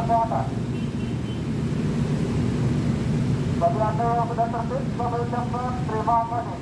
kesehatan. Bagi Anda yang sudah tertib, kami ucapkan terima kasih.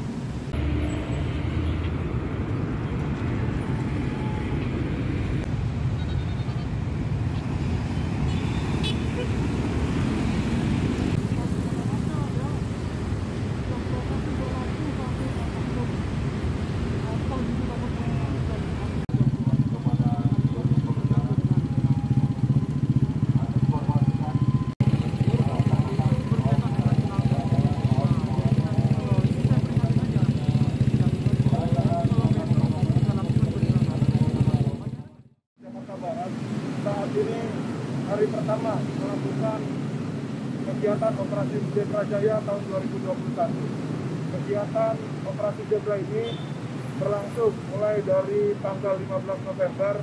Jakarta Barat saat ini hari pertama melakukan kegiatan operasi Zebra Jaya tahun 2021. Kegiatan operasi Zebra ini berlangsung mulai dari tanggal 15 November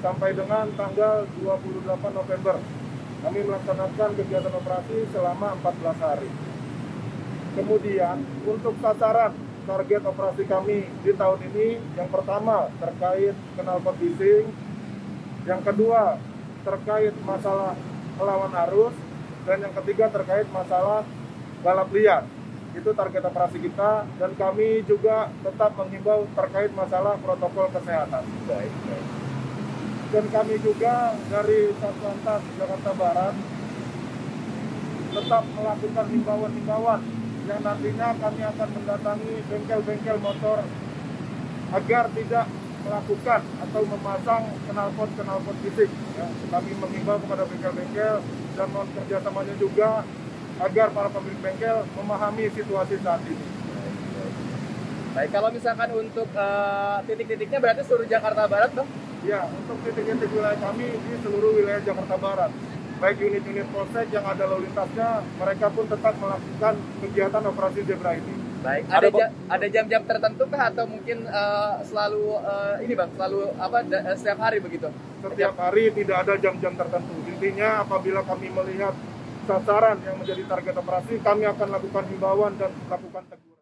sampai dengan tanggal 28 November. Kami melaksanakan kegiatan operasi selama 14 hari. Kemudian untuk sasaran target operasi kami di tahun ini yang pertama terkait knalpot bising, yang kedua terkait masalah melawan arus dan yang ketiga terkait masalah balap liar. Itu target operasi kita dan kami juga tetap menghimbau terkait masalah protokol kesehatan. Dan kami juga dari Satlantas Jakarta Barat tetap melakukan himbauan-himbauan yang nantinya kami akan mendatangi bengkel-bengkel motor agar tidak melakukan atau memasang knalpot-knalpot fisik. Ya, kami mengimbau kepada bengkel-bengkel dan mohon kerjasamanya juga agar para pemilik bengkel memahami situasi saat ini. Baik, kalau misalkan untuk eh, titik-titiknya berarti seluruh Jakarta Barat, Bang? Ya, untuk titik-titik wilayah kami di seluruh wilayah Jakarta Barat, baik unit-unit polsek yang ada lalu lintasnya, mereka pun tetap melakukan kegiatan operasi zebra ini. Baik, Ada, ada jam-jam tertentu kah atau mungkin eh, selalu eh, ini Bang, selalu apa da- eh, setiap hari begitu? Setiap hari tidak ada jam-jam tertentu. Intinya apabila kami melihat sasaran yang menjadi target operasi, kami akan lakukan himbauan dan lakukan teguran.